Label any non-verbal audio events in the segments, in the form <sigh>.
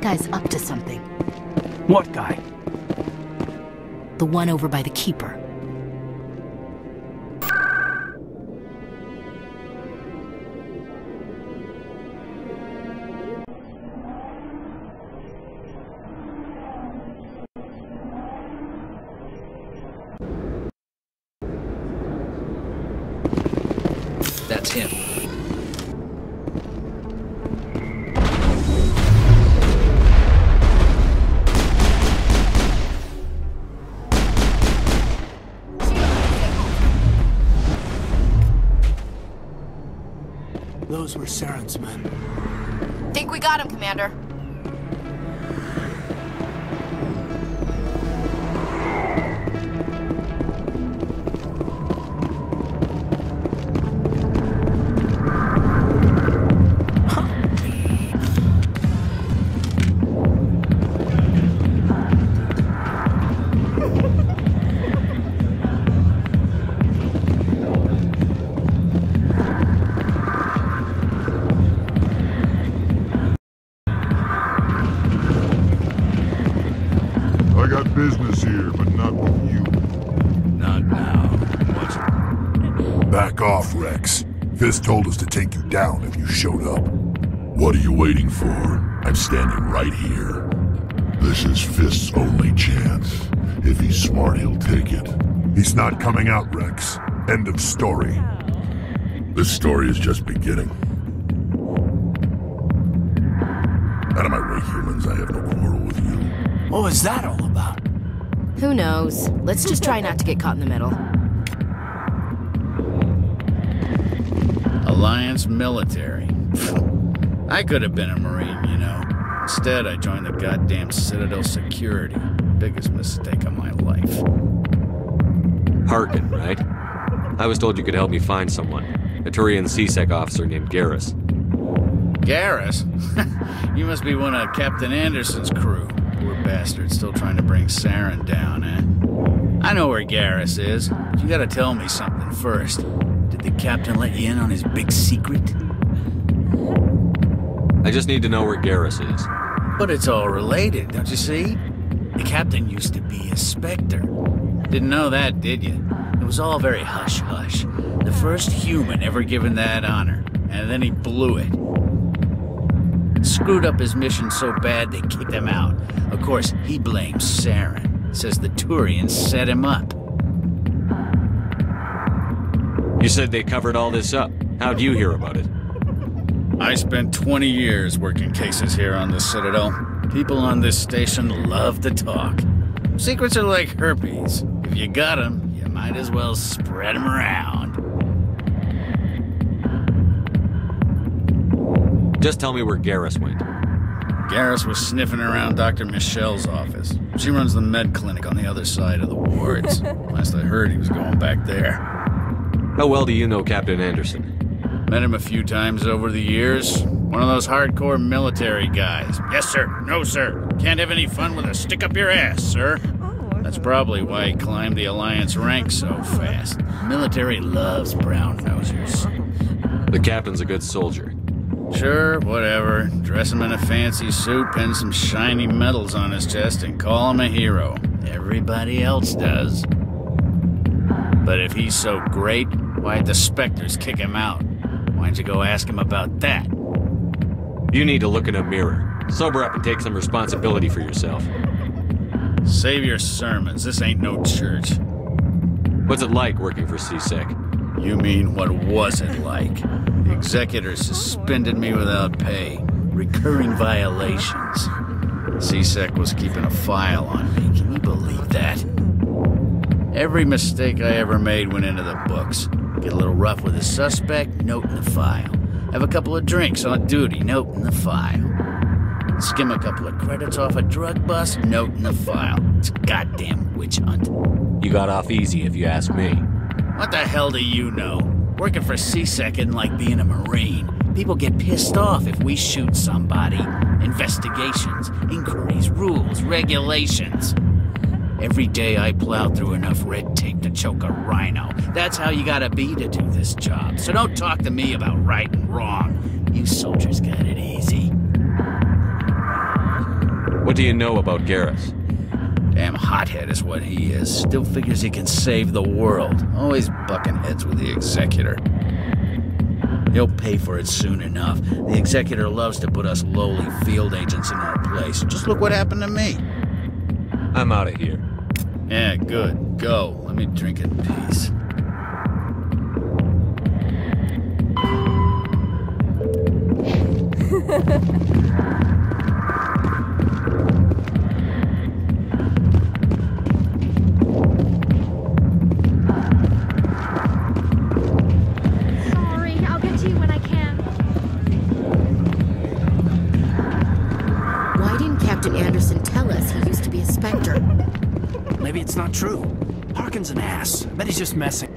That guy's up to something. What guy? The one over by the Keeper. Those told us to take you down if you showed up. What are you waiting for? I'm standing right here. This is Fist's only chance. If he's smart, he'll take it. He's not coming out, Wrex. End of story. This story is just beginning. Out of my way, humans. I have no quarrel with you. What was that all about? Who knows? Let's just try not to get caught in the middle. Alliance military. I could have been a Marine, you know. Instead, I joined the goddamn Citadel security. Biggest mistake of my life. Harkin, right? I was told you could help me find someone. A Turian C-Sec officer named Garrus. Garrus? <laughs> you must be one of Captain Anderson's crew. Poor bastard, still trying to bring Saren down, eh? I know where Garrus is. You gotta tell me something first. Did the captain let you in on his big secret? I just need to know where Garrus is. But it's all related, don't you see? The captain used to be a Spectre. Didn't know that, did you? It was all very hush-hush. The first human ever given that honor, and then he blew it. Screwed up his mission so bad they kicked him out. Of course, he blames Saren. Says the Turians set him up. You said they covered all this up. How'd you hear about it? I spent 20 years working cases here on the Citadel. People on this station love to talk. Secrets are like herpes. If you got 'em, you might as well spread 'em around. Just tell me where Garrus went. Garrus was sniffing around Dr. Michel's office. She runs the med clinic on the other side of the wards. <laughs> Last I heard, he was going back there. How well do you know Captain Anderson? Met him a few times over the years. One of those hardcore military guys. Yes, sir. No, sir. Can't have any fun with a stick up your ass, sir. That's probably why he climbed the Alliance ranks so fast. Military loves brown nosers. The captain's a good soldier. Sure, whatever. Dress him in a fancy suit, pin some shiny medals on his chest, and call him a hero. Everybody else does. But if he's so great, why'd the Spectres kick him out? Why'd you go ask him about that? You need to look in a mirror. Sober up and take some responsibility for yourself. Save your sermons. This ain't no church. What's it like working for C-Sec? You mean, what was it like? The executor suspended me without pay. Recurring violations. C-Sec was keeping a file on me. Can you believe that? Every mistake I ever made went into the books. Get a little rough with a suspect, note in the file. Have a couple of drinks on duty, note in the file. Skim a couple of credits off a drug bust, note in the file. It's a goddamn witch hunt. You got off easy, if you ask me. What the hell do you know? Working for C-Sec isn't like being a Marine. People get pissed off if we shoot somebody. Investigations, inquiries, rules, regulations. Every day I plow through enough red tape to choke a rhino. That's how you gotta be to do this job. So don't talk to me about right and wrong. You soldiers got it easy. What do you know about Garrus? Damn hothead is what he is. Still figures he can save the world. Always bucking heads with the Executor. He'll pay for it soon enough. The Executor loves to put us lowly field agents in our place. Just look what happened to me. I'm out of here. Yeah, good. Go. Let me drink in peace. Just messing.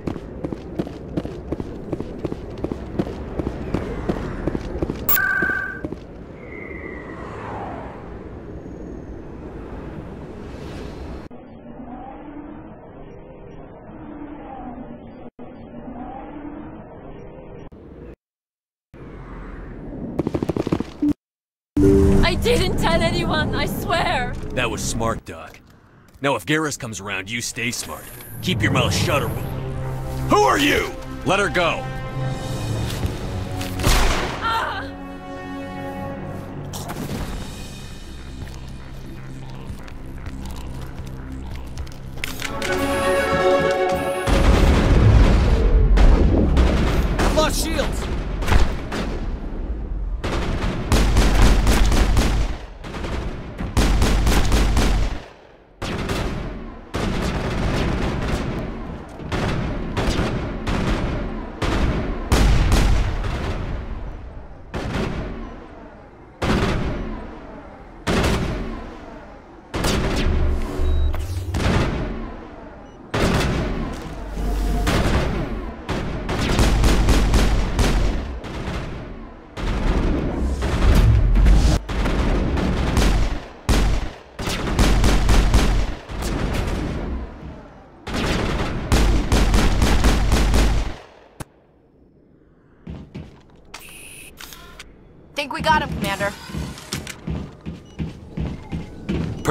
I didn't tell anyone, I swear! That was smart, Doc. Now if Garrus comes around, you stay smart. Keep your mouth shut or. Who are you? Let her go!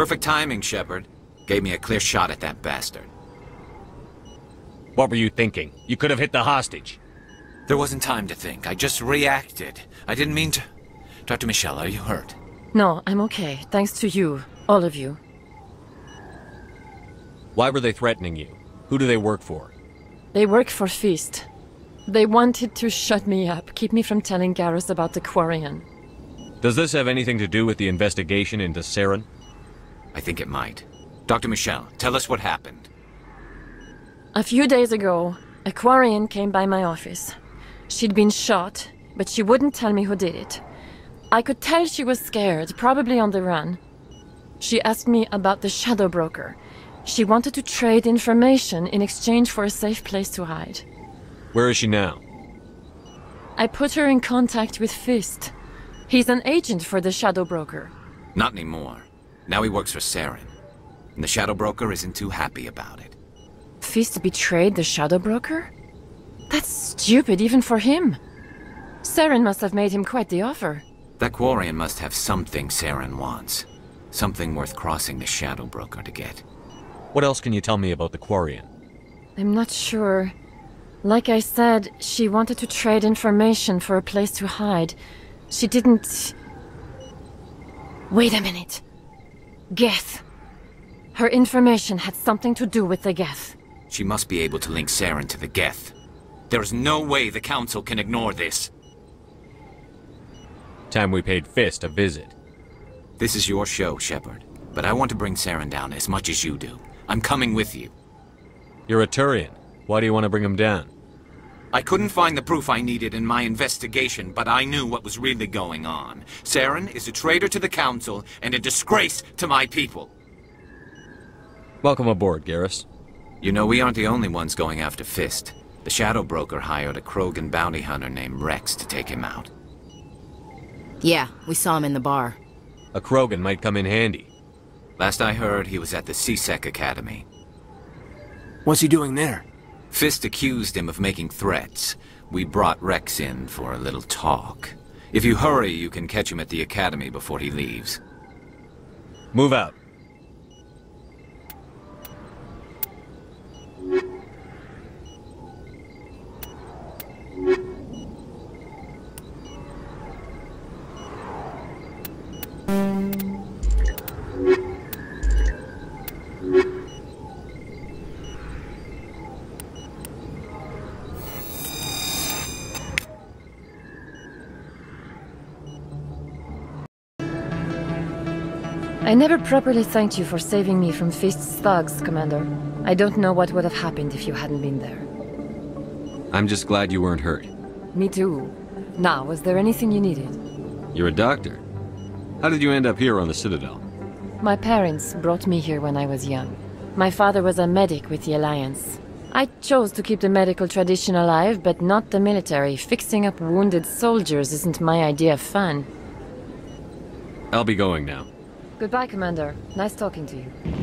Perfect timing, Shepard. Gave me a clear shot at that bastard. What were you thinking? You could have hit the hostage. There wasn't time to think. I just reacted. I didn't mean to... Dr. Michel, are you hurt? No, I'm okay, thanks to you, all of you. Why were they threatening you? Who do they work for? They work for Fist. They wanted to shut me up, keep me from telling Garrus about the Quarian. Does this have anything to do with the investigation into Saren? I think it might. Dr. Michel, tell us what happened. A few days ago, a Quarian came by my office. She'd been shot, but she wouldn't tell me who did it. I could tell she was scared, probably on the run. She asked me about the Shadow Broker. She wanted to trade information in exchange for a safe place to hide. Where is she now? I put her in contact with Fist. He's an agent for the Shadow Broker. Not anymore. Now he works for Saren. And the Shadow Broker isn't too happy about it. Fist betrayed the Shadow Broker? That's stupid even for him. Saren must have made him quite the offer. That Quarian must have something Saren wants. Something worth crossing the Shadow Broker to get. What else can you tell me about the Quarian? I'm not sure. Like I said, she wanted to trade information for a place to hide. She didn't... Wait a minute. Geth. Her information had something to do with the Geth. She must be able to link Saren to the Geth. There is no way the Council can ignore this. Time we paid Fist a visit. This is your show, Shepard. But I want to bring Saren down as much as you do. I'm coming with you. You're a Turian. Why do you want to bring him down? I couldn't find the proof I needed in my investigation, but I knew what was really going on. Saren is a traitor to the Council and a disgrace to my people. Welcome aboard, Garrus. You know, we aren't the only ones going after Fist. The Shadow Broker hired a Krogan bounty hunter named Wrex to take him out. Yeah, we saw him in the bar. A Krogan might come in handy. Last I heard, he was at the C-Sec Academy. What's he doing there? Fist accused him of making threats. We brought Wrex in for a little talk. If you hurry, you can catch him at the Academy before he leaves. Move out. Properly thanked you for saving me from Fist's thugs, Commander. I don't know what would have happened if you hadn't been there. I'm just glad you weren't hurt. Me too. Now, was there anything you needed? You're a doctor. How did you end up here on the Citadel? My parents brought me here when I was young. My father was a medic with the Alliance. I chose to keep the medical tradition alive, but not the military. Fixing up wounded soldiers isn't my idea of fun. I'll be going now. Goodbye, Commander. Nice talking to you.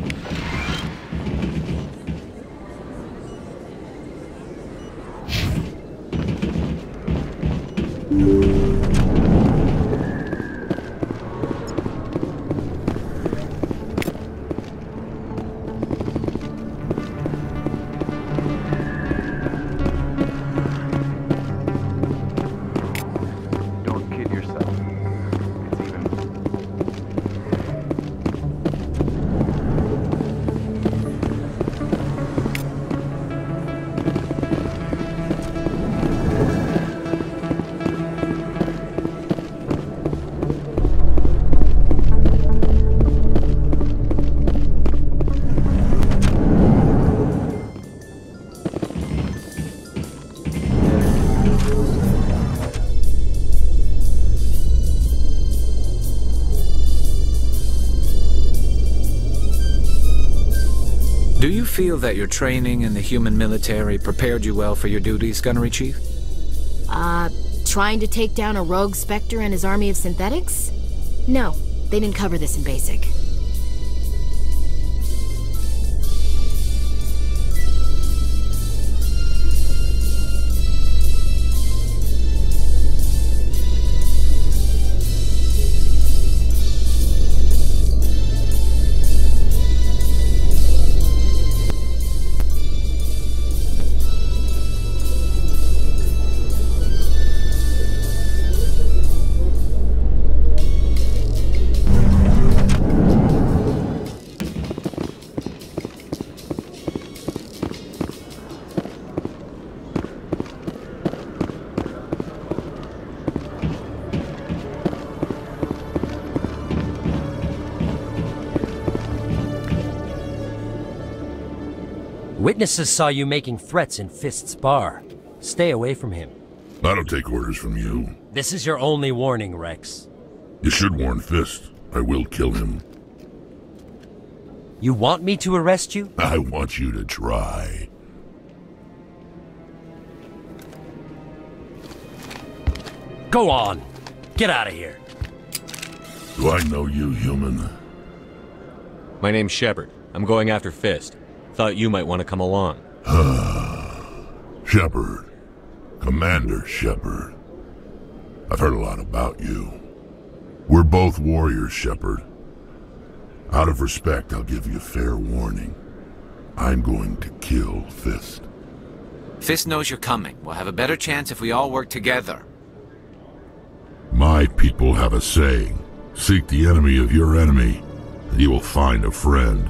Feel that your training in the human military prepared you well for your duties, Gunnery Chief? Uh, trying to take down a rogue Spectre and his army of synthetics? No, they didn't cover this in basic. Witnesses saw you making threats in Fist's bar. Stay away from him. I don't take orders from you. This is your only warning, Wrex. You should warn Fist. I will kill him. You want me to arrest you? I want you to try. Go on. Get out of here. Do I know you, human? My name's Shepard. I'm going after Fist. Thought you might want to come along. <sighs> Shepard. Commander Shepard. I've heard a lot about you. We're both warriors, Shepard. Out of respect, I'll give you fair warning. I'm going to kill Fist. Fist knows you're coming. We'll have a better chance if we all work together. My people have a saying. Seek the enemy of your enemy, and you will find a friend.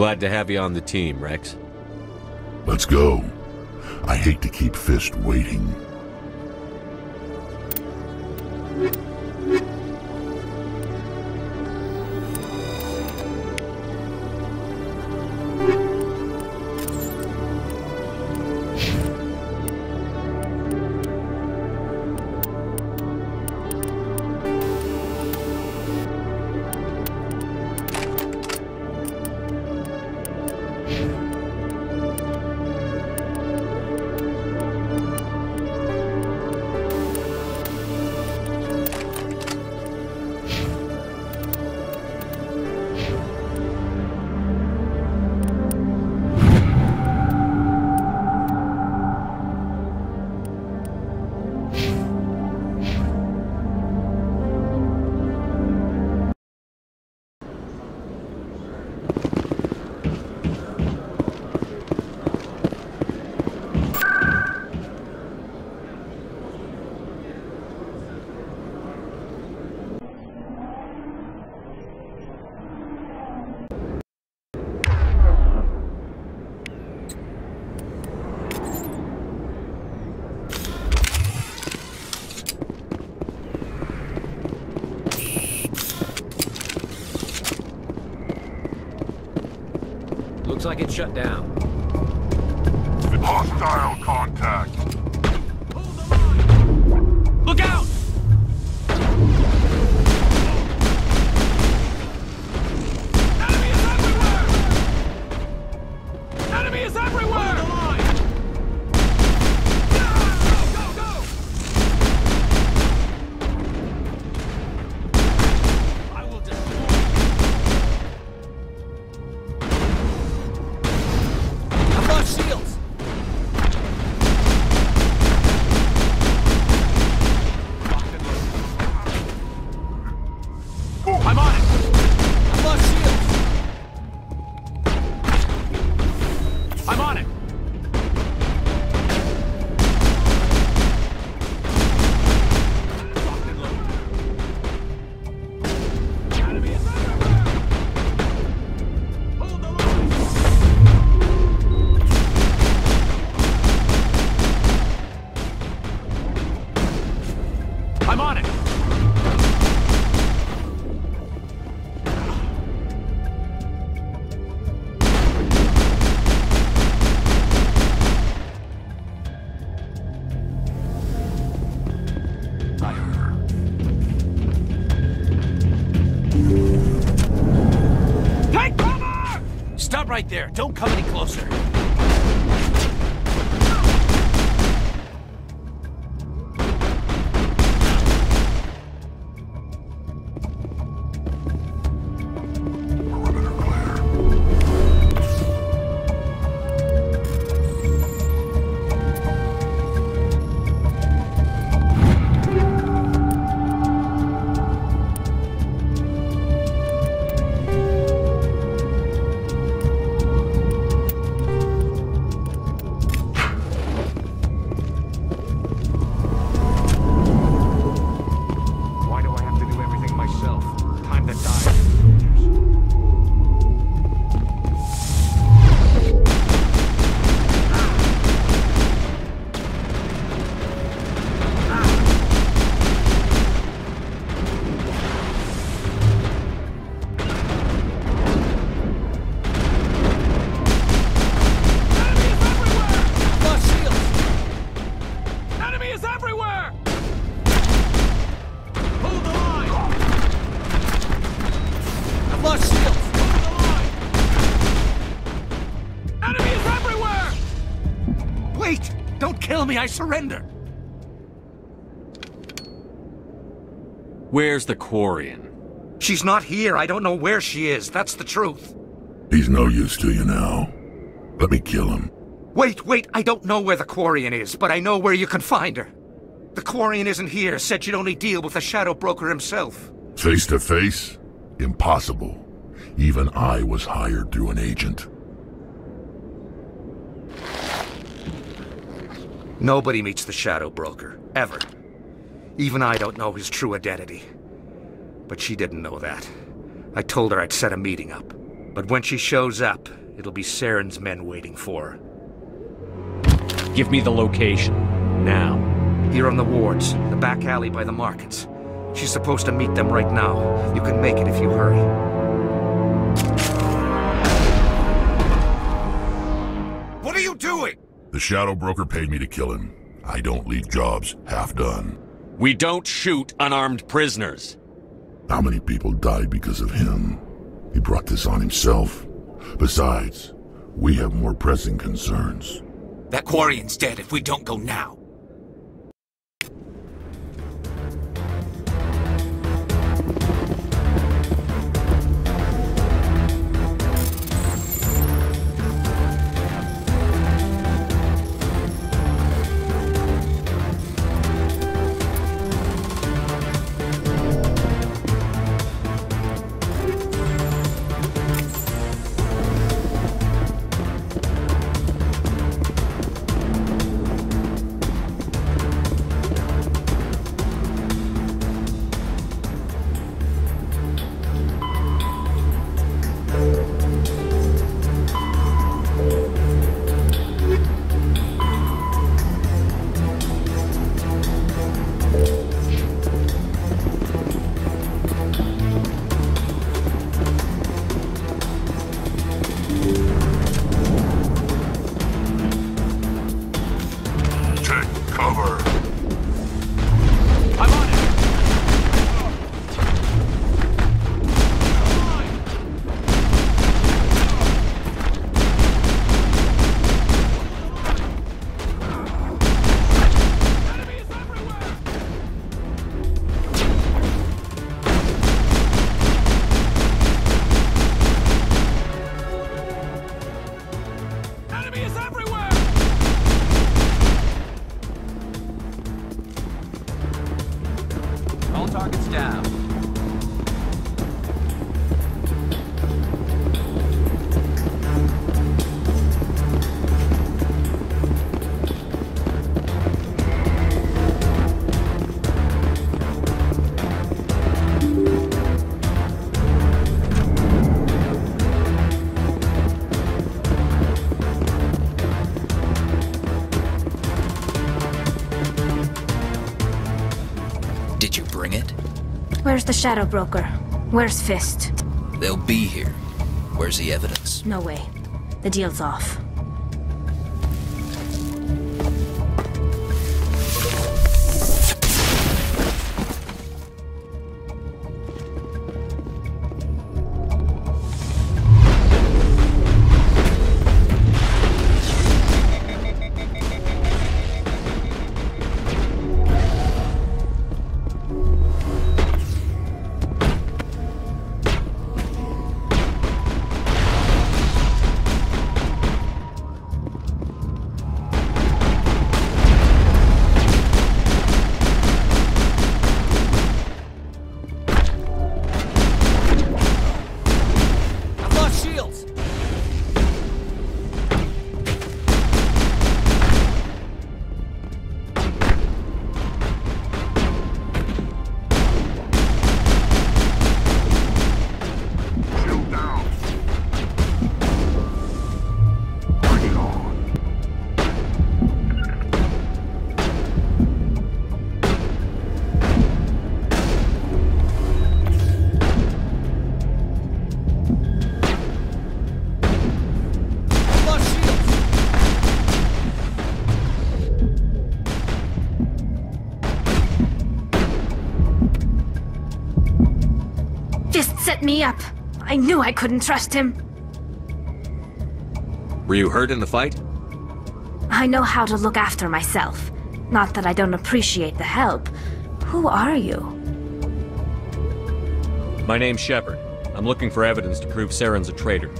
Glad to have you on the team, Wrex. Let's go. I hate to keep Fist waiting. Like it's shut down. Hostile contact. Stop right there. Don't come any closer. Me, I surrender! Where's the Quarian? She's not here. I don't know where she is. That's the truth. He's no use to you now. Let me kill him. Wait, wait. I don't know where the Quarian is, but I know where you can find her. The Quarian isn't here. Said she'd only deal with the Shadow Broker himself. Face to face? Impossible. Even I was hired through an agent. Nobody meets the Shadow Broker. Ever. Even I don't know his true identity. But she didn't know that. I told her I'd set a meeting up. But when she shows up, it'll be Saren's men waiting for her. Give me the location. Now. Here on the wards, the back alley by the markets. She's supposed to meet them right now. You can make it if you hurry. The Shadow Broker paid me to kill him. I don't leave jobs half done. We don't shoot unarmed prisoners. How many people died because of him? He brought this on himself. Besides, we have more pressing concerns. That Quarian's dead if we don't go now. Where's the Shadow Broker? Where's Fist? They'll be here. Where's the evidence? No way. The deal's off. Me up. I knew I couldn't trust him. Were you hurt in the fight? I know how to look after myself. Not that I don't appreciate the help. Who are you? My name's Shepard. I'm looking for evidence to prove Saren's a traitor.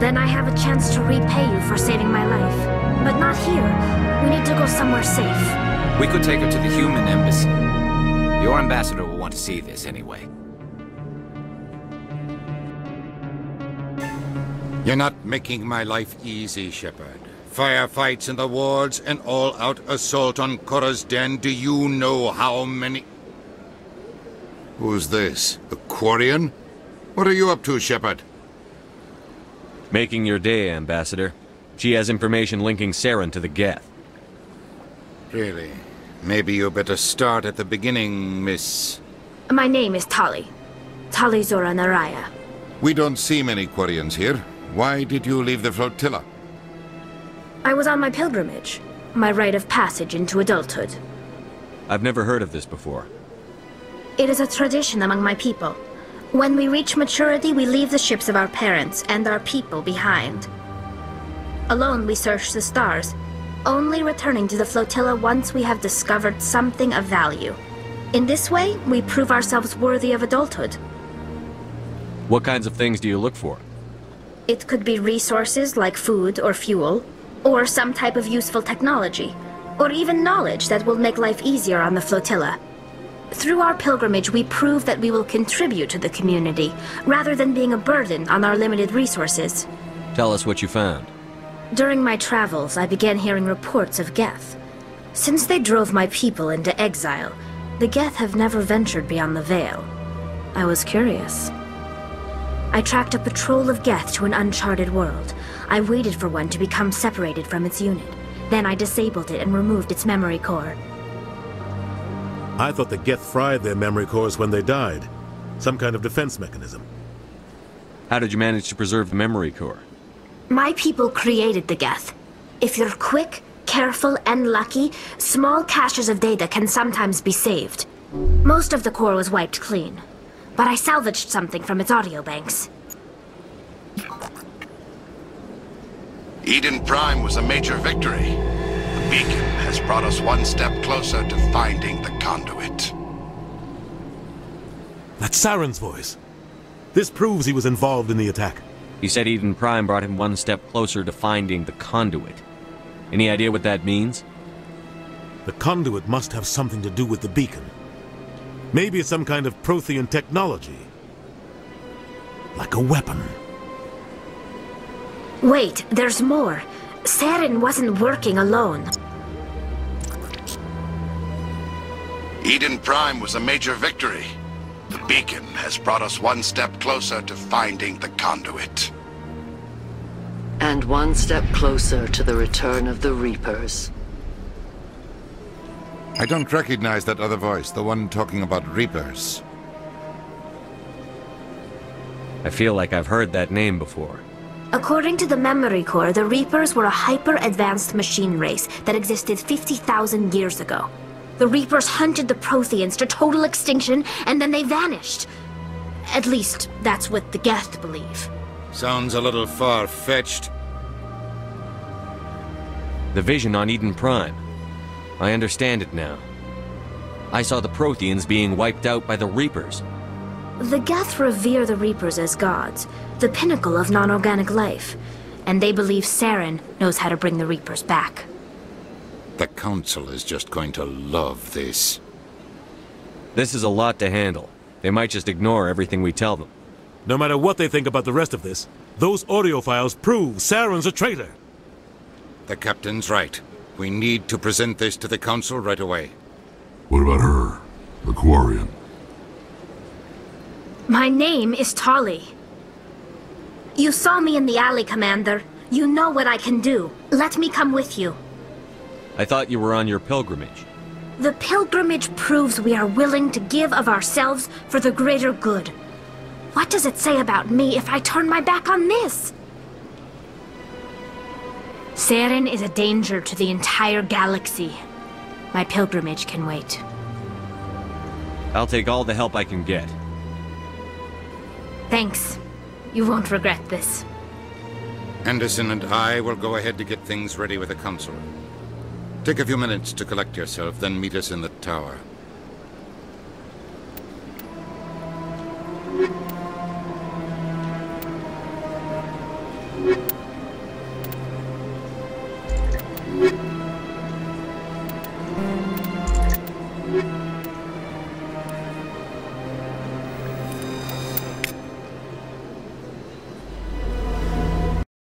Then I have a chance to repay you for saving my life. But not here. We need to go somewhere safe. We could take her to the human embassy. Your ambassador will want to see this anyway. You're not making my life easy, Shepard. Firefights in the wards, an all-out assault on Chora's den. Do you know how many... Who's this? The Quarian? What are you up to, Shepard? Making your day, Ambassador. She has information linking Saren to the Geth. Really? Maybe you better start at the beginning, Miss... My name is Tali. Tali'Zorah nar Rayya. We don't see many Quarians here. Why did you leave the flotilla? I was on my pilgrimage. My rite of passage into adulthood. I've never heard of this before. It is a tradition among my people. When we reach maturity, we leave the ships of our parents and our people behind. Alone, we search the stars, only returning to the flotilla once we have discovered something of value. In this way, we prove ourselves worthy of adulthood. What kinds of things do you look for? It could be resources like food or fuel, or some type of useful technology, or even knowledge that will make life easier on the flotilla. Through our pilgrimage, we prove that we will contribute to the community, rather than being a burden on our limited resources. Tell us what you found. During my travels, I began hearing reports of Geth. Since they drove my people into exile, the Geth have never ventured beyond the Veil. I was curious. I tracked a patrol of Geth to an uncharted world. I waited for one to become separated from its unit. Then I disabled it and removed its memory core. I thought the Geth fried their memory cores when they died. Some kind of defense mechanism. How did you manage to preserve the memory core? My people created the Geth. If you're quick, careful and lucky, small caches of data can sometimes be saved. Most of the core was wiped clean, but I salvaged something from its audio banks. Eden Prime was a major victory. The beacon has brought us one step closer to finding the conduit. That's Saren's voice. This proves he was involved in the attack. He said Eden Prime brought him one step closer to finding the conduit. Any idea what that means? The conduit must have something to do with the beacon. Maybe it's some kind of Prothean technology. Like a weapon. Wait, there's more. Saren wasn't working alone. Eden Prime was a major victory. The beacon has brought us one step closer to finding the conduit. And one step closer to the return of the Reapers. I don't recognize that other voice, the one talking about Reapers. I feel like I've heard that name before. According to the Memory Core, the Reapers were a hyper-advanced machine race that existed 50,000 years ago. The Reapers hunted the Protheans to total extinction, and then they vanished. At least, that's what the Geth believe. Sounds a little far-fetched. The vision on Eden Prime. I understand it now. I saw the Protheans being wiped out by the Reapers. The Geth revere the Reapers as gods, the pinnacle of non-organic life, and they believe Saren knows how to bring the Reapers back. The Council is just going to love this. This is a lot to handle. They might just ignore everything we tell them. No matter what they think about the rest of this, those audio files prove Saren's a traitor. The Captain's right. We need to present this to the Council right away. What about her? The Quarian? My name is Tali. You saw me in the alley, Commander. You know what I can do. Let me come with you. I thought you were on your pilgrimage. The pilgrimage proves we are willing to give of ourselves for the greater good. What does it say about me if I turn my back on this? Saren is a danger to the entire galaxy. My pilgrimage can wait. I'll take all the help I can get. Thanks. You won't regret this. Anderson and I will go ahead to get things ready with the Council. Take a few minutes to collect yourself, then meet us in the tower.